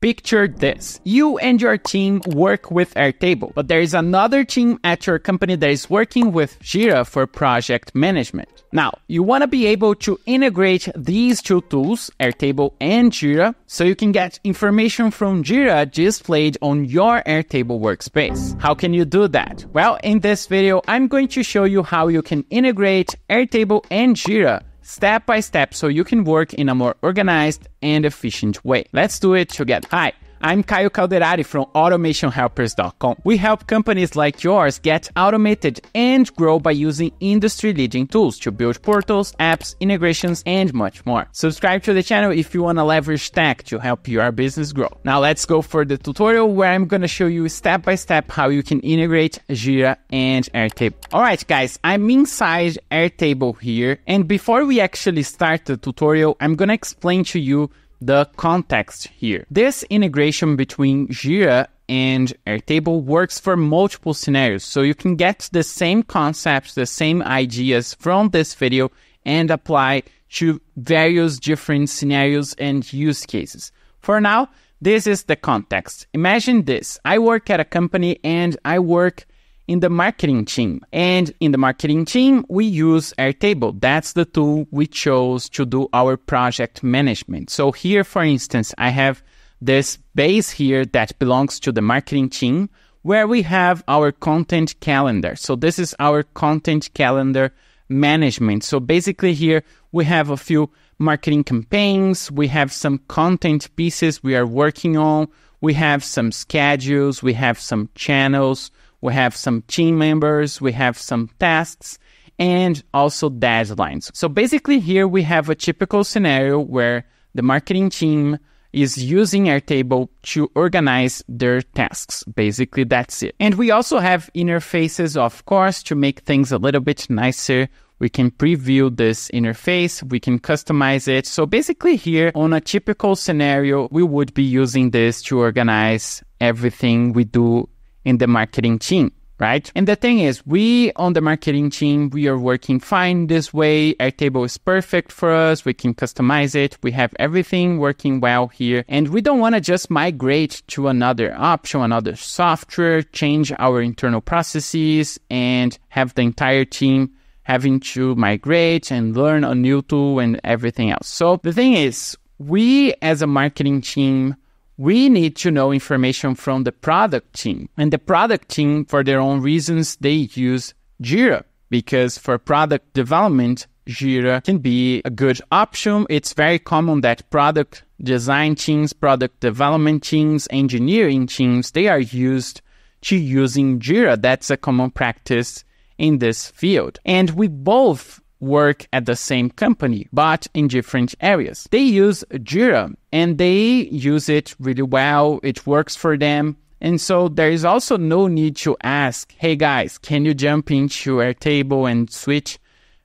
Picture this. You and your team work with Airtable, but there is another team at your company that is working with Jira for project management. Now, you want to be able to integrate these two tools, Airtable and Jira, so you can get information from Jira displayed on your Airtable workspace. How can you do that? Well, in this video, I'm going to show you how you can integrate Airtable and Jira step by step so you can work in a more organized and efficient way. Let's do it together. Hi. I'm Caio Calderari from AutomationHelpers.com. We help companies like yours get automated and grow by using industry leading tools to build portals, apps, integrations, and much more. Subscribe to the channel if you want to leverage tech to help your business grow. Now let's go for the tutorial where I'm going to show you step by step how you can integrate Jira and Airtable. Alright guys, I'm inside Airtable here and before we actually start the tutorial, I'm going to explain to you the context here. This integration between Jira and Airtable works for multiple scenarios. So you can get the same concepts, the same ideas from this video and apply to various different scenarios and use cases. For now, this is the context. Imagine this. I work at a company and I work in the marketing team. And in the marketing team, we use Airtable. That's the tool we chose to do our project management. So here, for instance, I have this base here that belongs to the marketing team where we have our content calendar. So this is our content calendar management. So basically here we have a few marketing campaigns, we have some content pieces we are working on, we have some schedules, we have some channels, we have some team members, we have some tasks, and also deadlines. So basically, here we have a typical scenario where the marketing team is using Airtable to organize their tasks. Basically, that's it. And we also have interfaces, of course, to make things a little bit nicer. We can preview this interface, we can customize it. So basically here on a typical scenario, we would be using this to organize everything we do in the marketing team right? And the thing is, we on the marketing team, we are working fine this way. Airtable is perfect for us. We can customize it. We have everything working well here. And we don't want to just migrate to another option, another software, change our internal processes and have the entire team having to migrate and learn a new tool and everything else. So the thing is, we as a marketing team, we need to know information from the product team. And the product team, for their own reasons, they use Jira because for product development, Jira can be a good option. It's very common that product design teams, product development teams, engineering teams, they are used to using Jira. That's a common practice in this field. And we both work at the same company, but in different areas. They use Jira and they use it really well. It works for them. And so there is also no need to ask, hey guys, can you jump into Airtable and switch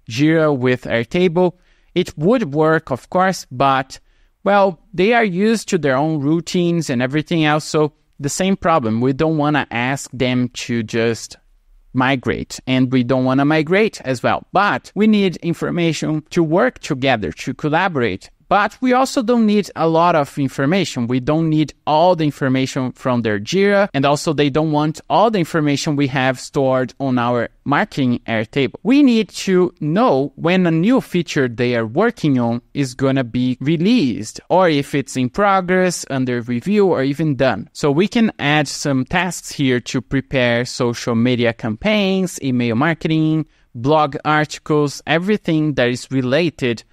Jira with Airtable? It would work, of course, but well, they are used to their own routines and everything else. So the same problem. We don't want to ask them to just migrate and we don't want to migrate as well. But we need information to work together, to collaborate. But we also don't need a lot of information. We don't need all the information from their Jira. And also they don't want all the information we have stored on our marketing Airtable. We need to know when a new feature they are working on is going to be released or if it's in progress, under review, or even done. So we can add some tasks here to prepare social media campaigns, email marketing, blog articles, everything that is related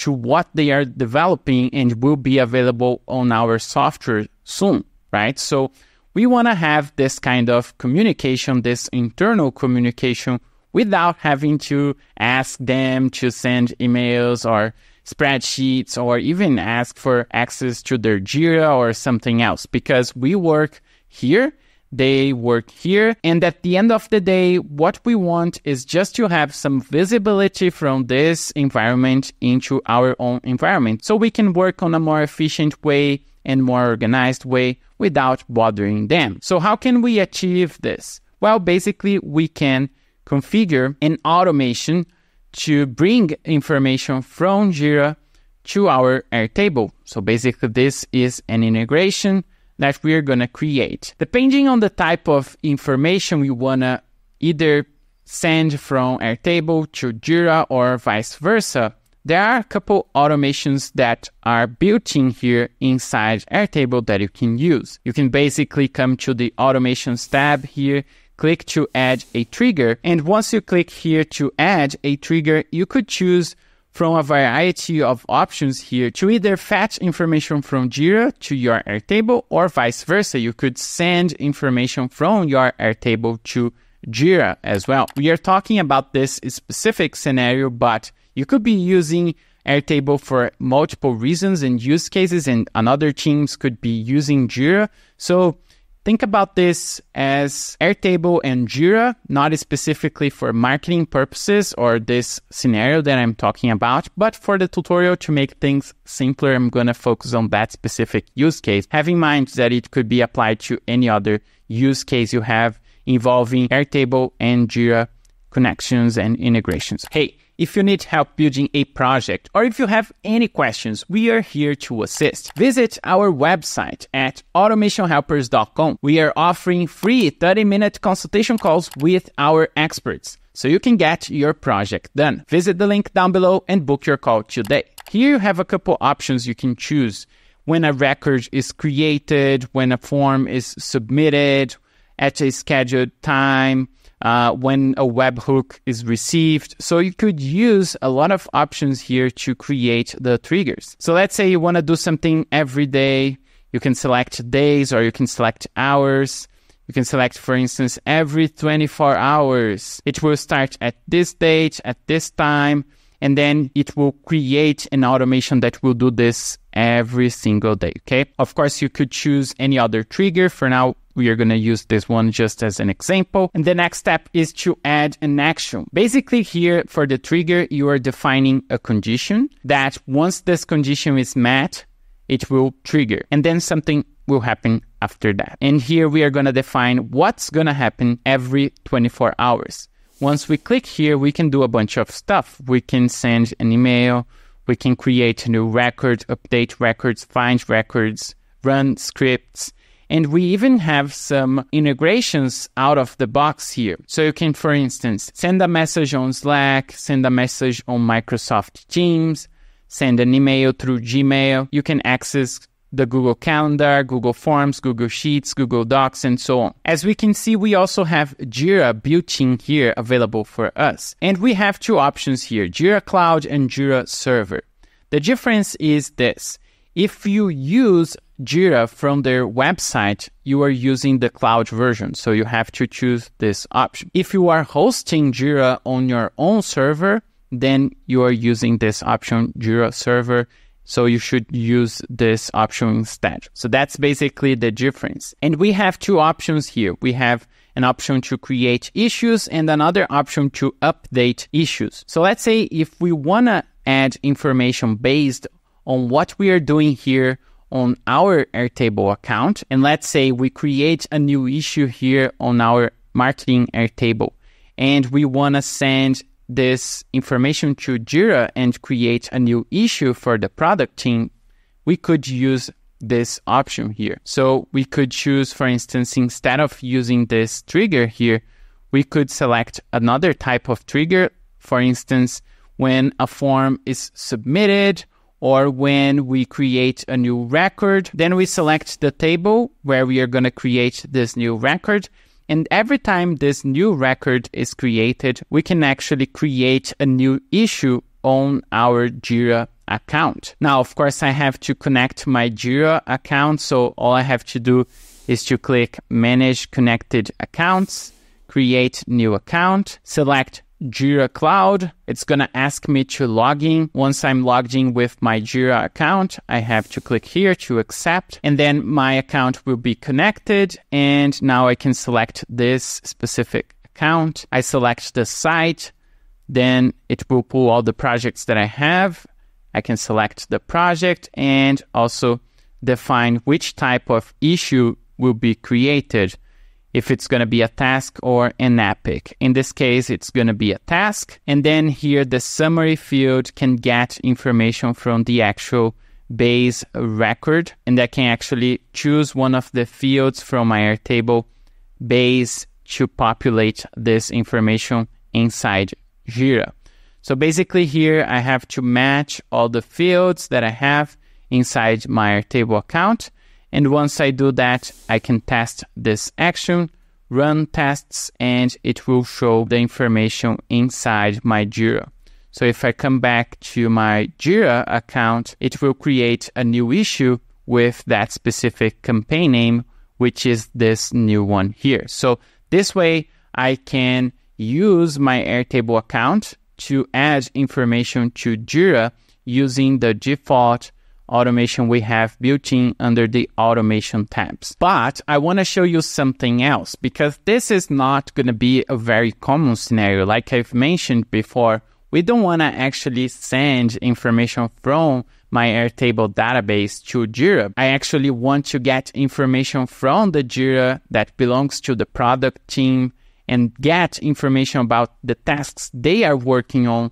to what they are developing and will be available on our software soon, right? So we want to have this kind of communication, this internal communication without having to ask them to send emails or spreadsheets or even ask for access to their Jira or something else because we work here they work here. And at the end of the day, what we want is just to have some visibility from this environment into our own environment so we can work on a more efficient way and more organized way without bothering them. So how can we achieve this? Well, basically we can configure an automation to bring information from Jira to our Airtable. So basically, this is an integration that we're going to create. Depending on the type of information we want to either send from Airtable to Jira or vice versa, there are a couple automations that are built in here inside Airtable that you can use. You can basically come to the automations tab here, click to add a trigger. And once you click here to add a trigger, you could choose from a variety of options here to either fetch information from Jira to your Airtable or vice versa. You could send information from your Airtable to Jira as well. We are talking about this specific scenario, but you could be using Airtable for multiple reasons and use cases, and another teams could be using Jira. So think about this as Airtable and Jira, not specifically for marketing purposes or this scenario that I'm talking about, but for the tutorial to make things simpler, I'm going to focus on that specific use case. Have in mind that it could be applied to any other use case you have involving Airtable and Jira connections and integrations. Hey, if you need help building a project or if you have any questions, we are here to assist. Visit our website at automationhelpers.com. We are offering free 30 minute consultation calls with our experts so you can get your project done. Visit the link down below and book your call today. Here you have a couple options you can choose when a record is created, when a form is submitted at a scheduled time uh, when a webhook is received. So you could use a lot of options here to create the triggers. So let's say you want to do something every day. You can select days or you can select hours. You can select, for instance, every 24 hours. It will start at this date, at this time, and then it will create an automation that will do this every single day. Okay. Of course, you could choose any other trigger. For now, we are going to use this one just as an example. And the next step is to add an action. Basically here for the trigger, you are defining a condition that once this condition is met, it will trigger and then something will happen after that. And here we are going to define what's going to happen every 24 hours. Once we click here, we can do a bunch of stuff. We can send an email, we can create a new record, update records, find records, run scripts, and we even have some integrations out of the box here. So you can, for instance, send a message on Slack, send a message on Microsoft Teams, send an email through Gmail. You can access the Google Calendar, Google Forms, Google Sheets, Google Docs, and so on. As we can see, we also have Jira built in here available for us. And we have two options here, Jira Cloud and Jira Server. The difference is this. If you use Jira from their website, you are using the cloud version. So you have to choose this option. If you are hosting Jira on your own server, then you are using this option, Jira server. So you should use this option instead. So that's basically the difference. And we have two options here. We have an option to create issues and another option to update issues. So let's say if we want to add information based on what we are doing here on our Airtable account. And let's say we create a new issue here on our marketing Airtable and we want to send this information to Jira and create a new issue for the product team, we could use this option here. So we could choose, for instance, instead of using this trigger here, we could select another type of trigger. For instance, when a form is submitted or when we create a new record, then we select the table where we are going to create this new record. And every time this new record is created, we can actually create a new issue on our Jira account. Now, of course, I have to connect my Jira account. So all I have to do is to click Manage Connected Accounts, create new account, select Jira Cloud. It's going to ask me to log in. Once I'm logged in with my Jira account, I have to click here to accept, and then my account will be connected. And now I can select this specific account. I select the site, then it will pull all the projects that I have. I can select the project and also define which type of issue will be created if it's going to be a task or an epic. In this case, it's going to be a task. And then here, the summary field can get information from the actual base record. And I can actually choose one of the fields from my Airtable base to populate this information inside Jira. So basically here I have to match all the fields that I have inside my Airtable account. And once I do that, I can test this action, run tests, and it will show the information inside my Jira. So if I come back to my Jira account, it will create a new issue with that specific campaign name, which is this new one here. So this way I can use my Airtable account to add information to Jira using the default automation we have built in under the automation tabs. But I want to show you something else because this is not going to be a very common scenario. Like I've mentioned before, we don't want to actually send information from my Airtable database to Jira. I actually want to get information from the Jira that belongs to the product team and get information about the tasks they are working on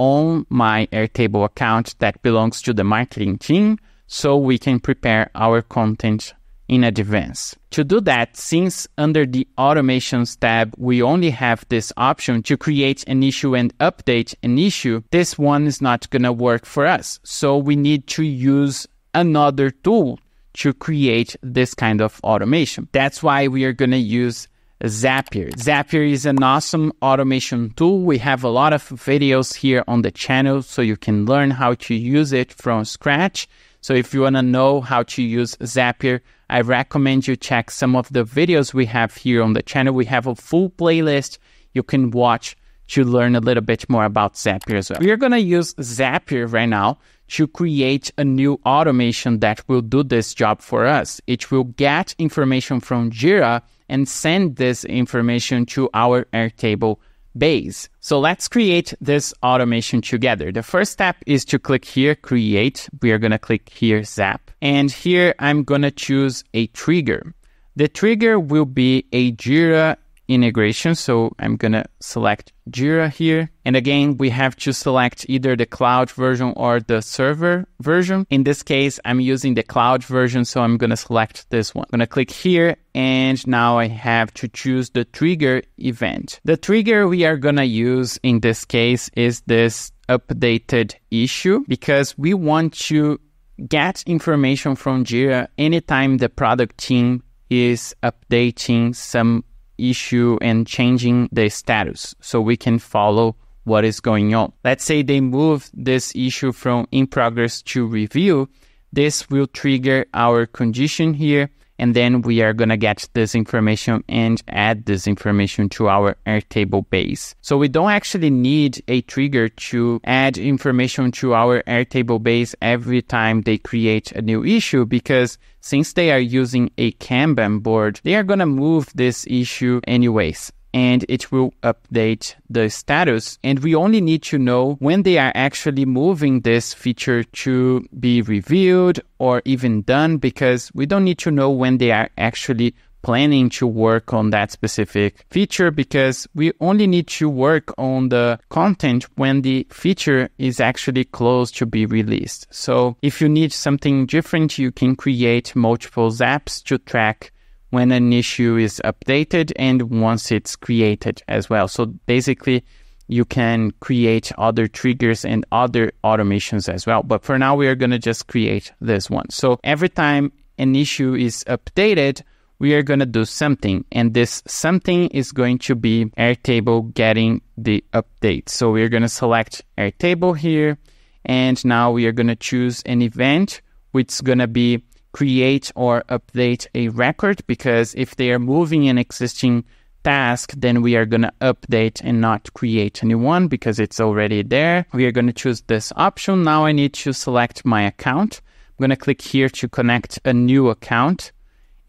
on my Airtable account that belongs to the marketing team so we can prepare our content in advance. To do that, since under the automations tab, we only have this option to create an issue and update an issue, this one is not going to work for us. So we need to use another tool to create this kind of automation. That's why we are going to use Zapier. Zapier is an awesome automation tool. We have a lot of videos here on the channel so you can learn how to use it from scratch. So if you want to know how to use Zapier, I recommend you check some of the videos we have here on the channel. We have a full playlist you can watch to learn a little bit more about Zapier as well. We are going to use Zapier right now to create a new automation that will do this job for us. It will get information from Jira and send this information to our Airtable base. So let's create this automation together. The first step is to click here, create. We are going to click here, zap. And here I'm going to choose a trigger. The trigger will be a Jira integration. So I'm going to select Jira here. And again, we have to select either the cloud version or the server version. In this case, I'm using the cloud version. So I'm going to select this one. I'm going to click here. And now I have to choose the trigger event. The trigger we are going to use in this case is this updated issue because we want to get information from Jira anytime the product team is updating some issue and changing the status so we can follow what is going on. Let's say they move this issue from in progress to review. This will trigger our condition here and then we are to get this information and add this information to our Airtable base. So we don't actually need a trigger to add information to our Airtable base every time they create a new issue because since they are using a Kanban board, they are to move this issue anyways and it will update the status. And we only need to know when they are actually moving this feature to be reviewed or even done because we don't need to know when they are actually planning to work on that specific feature because we only need to work on the content when the feature is actually close to be released. So if you need something different, you can create multiple zaps to track when an issue is updated and once it's created as well. So basically, you can create other triggers and other automations as well. But for now, we are going to just create this one. So every time an issue is updated, we are going to do something. And this something is going to be Airtable getting the update. So we're going to select Airtable here. And now we are going to choose an event, which is going to be create or update a record because if they are moving an existing task, then we are going to update and not create a new one because it's already there. We are going to choose this option. Now I need to select my account. I'm going to click here to connect a new account.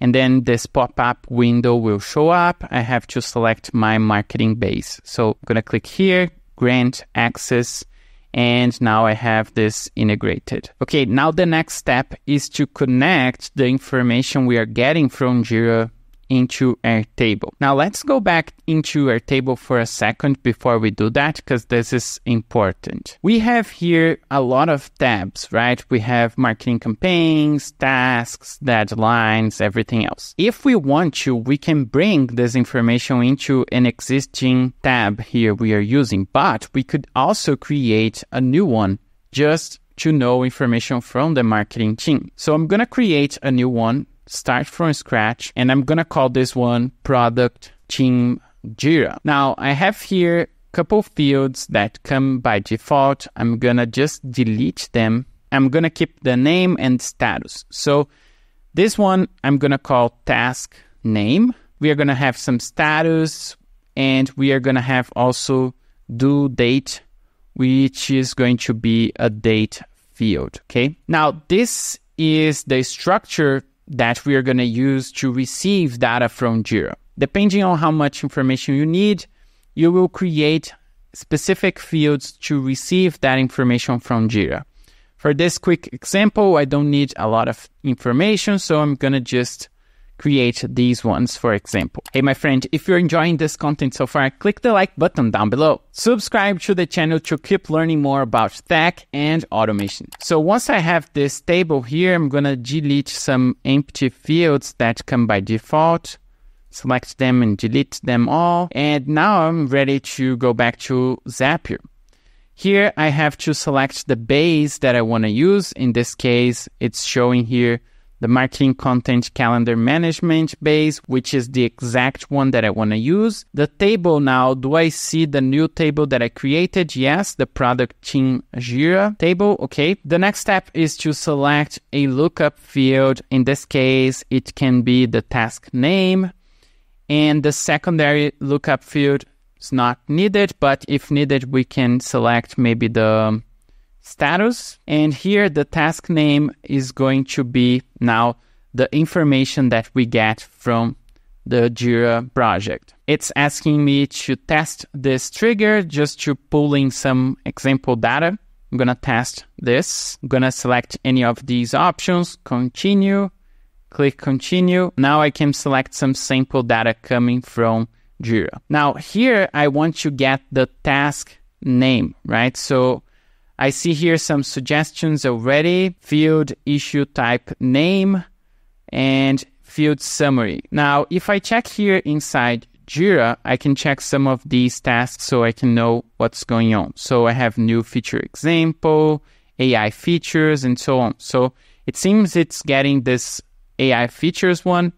And then this pop-up window will show up. I have to select my marketing base. So I'm going to click here, grant access and now I have this integrated. Okay, now the next step is to connect the information we are getting from Jira into Airtable. Now let's go back into Airtable for a second before we do that because this is important. We have here a lot of tabs, right? We have marketing campaigns, tasks, deadlines, everything else. If we want to, we can bring this information into an existing tab here we are using, but we could also create a new one just to know information from the marketing team. So I'm going to create a new one, start from scratch, and I'm going to call this one product team Jira. Now I have here a couple fields that come by default. I'm going to just delete them. I'm going to keep the name and status. So this one I'm going to call task name. We are going to have some status and we are going to have also due date which is going to be a date field. Okay. Now, this is the structure that we are going to use to receive data from Jira. Depending on how much information you need, you will create specific fields to receive that information from Jira. For this quick example, I don't need a lot of information, so I'm going to just create these ones, for example. Hey, my friend, if you're enjoying this content so far, click the like button down below. Subscribe to the channel to keep learning more about tech and automation. So once I have this table here, I'm going to delete some empty fields that come by default select them and delete them all. And now I'm ready to go back to Zapier. Here I have to select the base that I want to use. In this case, it's showing here the marketing content calendar management base, which is the exact one that I want to use. The table now, do I see the new table that I created? Yes, the product team Jira table. Okay. The next step is to select a lookup field. In this case, it can be the task name. And the secondary lookup field is not needed, but if needed, we can select maybe the status. And here the task name is going to be now the information that we get from the Jira project. It's asking me to test this trigger just to pull in some example data. I'm going to test this. I'm going to select any of these options, continue, click continue. Now I can select some sample data coming from Jira. Now here I want to get the task name, right? So I see here some suggestions already field issue type name and field summary. Now, if I check here inside Jira, I can check some of these tasks so I can know what's going on. So I have new feature example, AI features, and so on. So it seems it's getting this AI features one.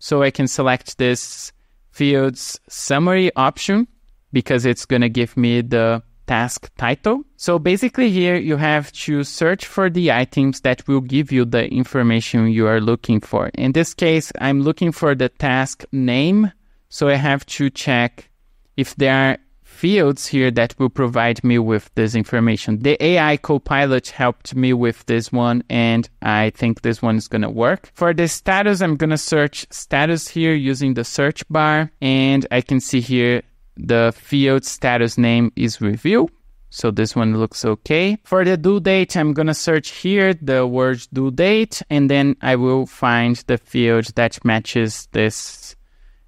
So I can select this fields summary option because it's going to give me the task title. So basically here you have to search for the items that will give you the information you are looking for. In this case, I'm looking for the task name. So I have to check if there are fields here that will provide me with this information. The AI Copilot helped me with this one, and I think this one is going to work. For the status, I'm going to search status here using the search bar, and I can see here the field status name is review. So this one looks okay. For the due date, I'm going to search here the word due date, and then I will find the field that matches this.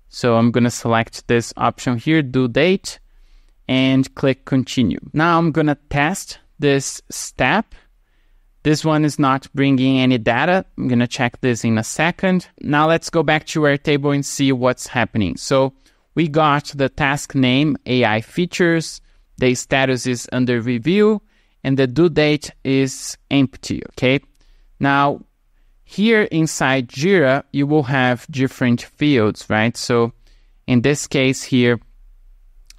So I'm going to select this option here, due date, and click continue. Now I'm going to test this step. This one is not bringing any data. I'm going to check this in a second. Now let's go back to our table and see what's happening. So we got the task name AI features, the status is under review, and the due date is empty. Okay. Now, here inside Jira, you will have different fields, right? So in this case here,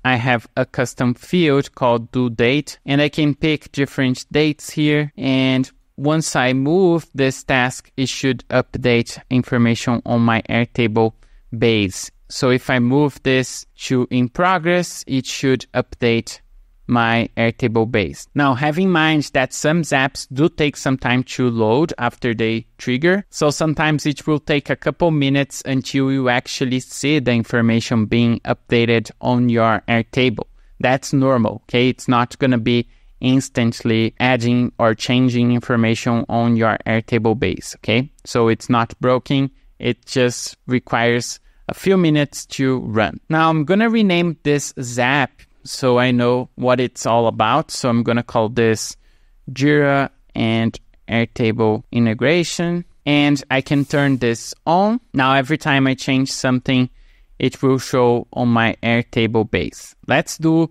I have a custom field called due date, and I can pick different dates here. And once I move this task, it should update information on my Airtable base so if I move this to in progress, it should update my Airtable base. Now, have in mind that some zaps do take some time to load after they trigger. So sometimes it will take a couple minutes until you actually see the information being updated on your Airtable. That's normal, okay? It's not going to be instantly adding or changing information on your Airtable base, okay? So it's not broken. It just requires a few minutes to run. Now I'm gonna rename this Zap so I know what it's all about. So I'm gonna call this Jira and Airtable integration and I can turn this on. Now every time I change something, it will show on my Airtable base. Let's do a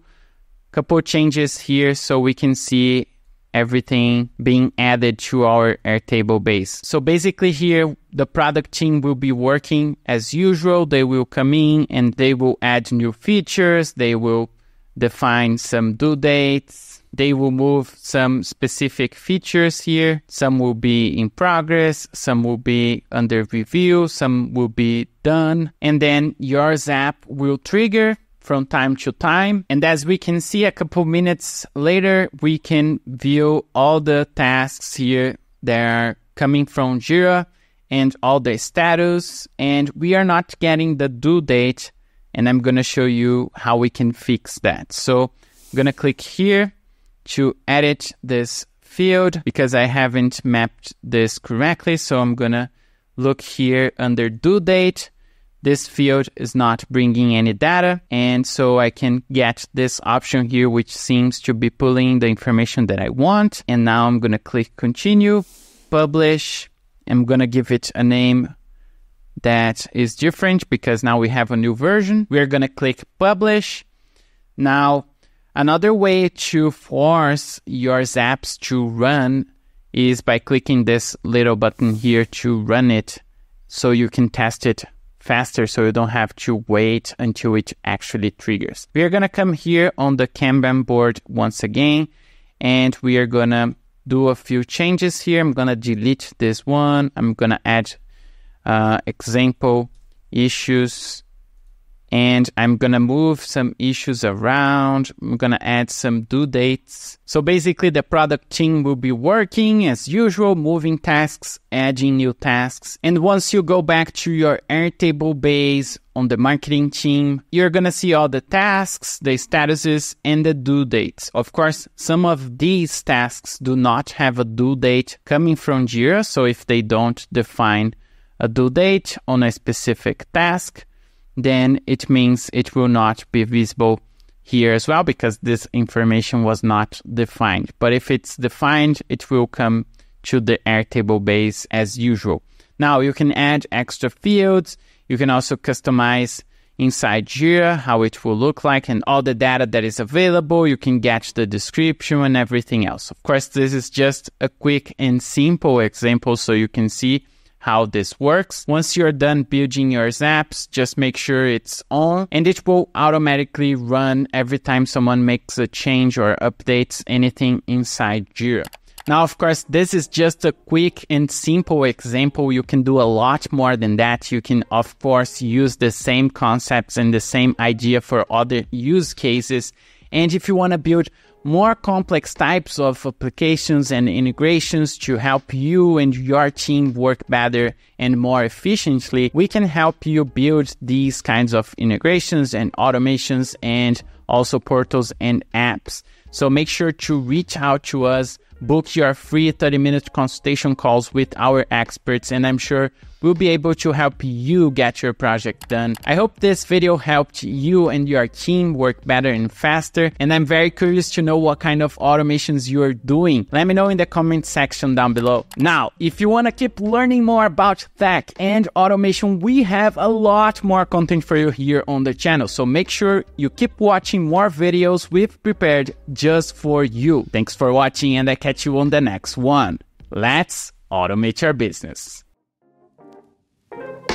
couple changes here so we can see everything being added to our Airtable base. So basically here, the product team will be working as usual. They will come in and they will add new features. They will define some due dates. They will move some specific features here. Some will be in progress. Some will be under review. Some will be done. And then your Zap will trigger from time to time. And as we can see a couple minutes later, we can view all the tasks here that are coming from Jira and all the status. And we are not getting the due date. And I'm going to show you how we can fix that. So I'm going to click here to edit this field because I haven't mapped this correctly. So I'm going to look here under due date this field is not bringing any data. And so I can get this option here, which seems to be pulling the information that I want. And now I'm going to click continue, publish. I'm going to give it a name that is different because now we have a new version. We're going to click publish. Now, another way to force your zaps to run is by clicking this little button here to run it so you can test it faster so you don't have to wait until it actually triggers. We are going to come here on the Kanban board once again, and we are going to do a few changes here. I'm going to delete this one. I'm going to add uh, example issues and I'm going to move some issues around. I'm going to add some due dates. So basically the product team will be working as usual, moving tasks, adding new tasks. And once you go back to your Airtable base on the marketing team, you're going to see all the tasks, the statuses, and the due dates. Of course, some of these tasks do not have a due date coming from Jira. So if they don't define a due date on a specific task, then it means it will not be visible here as well because this information was not defined. But if it's defined, it will come to the Airtable base as usual. Now you can add extra fields. You can also customize inside Jira how it will look like and all the data that is available. You can get the description and everything else. Of course, this is just a quick and simple example so you can see how this works. Once you're done building your zaps, just make sure it's on and it will automatically run every time someone makes a change or updates anything inside Jira. Now, of course, this is just a quick and simple example. You can do a lot more than that. You can, of course, use the same concepts and the same idea for other use cases. And if you want to build more complex types of applications and integrations to help you and your team work better and more efficiently, we can help you build these kinds of integrations and automations and also portals and apps. So make sure to reach out to us, book your free 30 minute consultation calls with our experts, and I'm sure we'll be able to help you get your project done. I hope this video helped you and your team work better and faster. And I'm very curious to know what kind of automations you're doing. Let me know in the comment section down below. Now, if you want to keep learning more about tech and automation, we have a lot more content for you here on the channel. So make sure you keep watching more videos we've prepared just for you. Thanks for watching and I catch you on the next one. Let's automate your business you